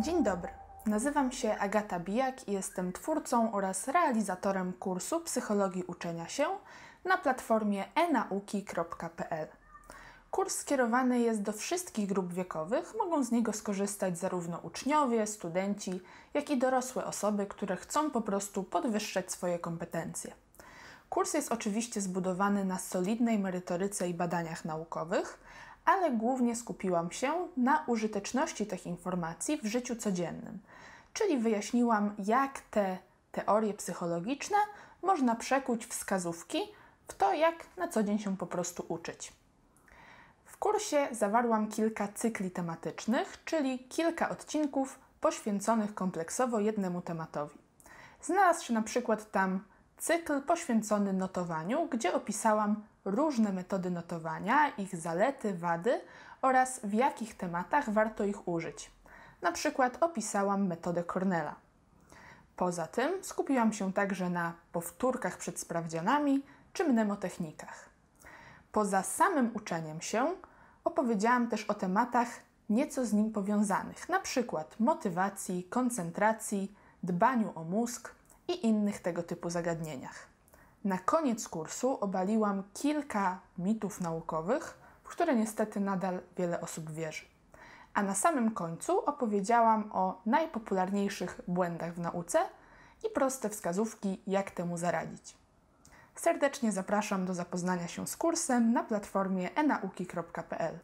Dzień dobry. Nazywam się Agata Bijak i jestem twórcą oraz realizatorem kursu Psychologii Uczenia się na platformie enauki.pl. Kurs skierowany jest do wszystkich grup wiekowych, mogą z niego skorzystać zarówno uczniowie, studenci, jak i dorosłe osoby, które chcą po prostu podwyższać swoje kompetencje. Kurs jest oczywiście zbudowany na solidnej merytoryce i badaniach naukowych, ale głównie skupiłam się na użyteczności tych informacji w życiu codziennym, czyli wyjaśniłam, jak te teorie psychologiczne można przekuć wskazówki w to, jak na co dzień się po prostu uczyć. W kursie zawarłam kilka cykli tematycznych, czyli kilka odcinków poświęconych kompleksowo jednemu tematowi. Znalazł się na przykład tam cykl poświęcony notowaniu, gdzie opisałam różne metody notowania, ich zalety, wady oraz w jakich tematach warto ich użyć. Na przykład opisałam metodę Cornella. Poza tym skupiłam się także na powtórkach przed sprawdzianami czy mnemotechnikach. Poza samym uczeniem się opowiedziałam też o tematach nieco z nim powiązanych, na przykład motywacji, koncentracji, dbaniu o mózg i innych tego typu zagadnieniach. Na koniec kursu obaliłam kilka mitów naukowych, w które niestety nadal wiele osób wierzy. A na samym końcu opowiedziałam o najpopularniejszych błędach w nauce i proste wskazówki, jak temu zaradzić. Serdecznie zapraszam do zapoznania się z kursem na platformie enauki.pl.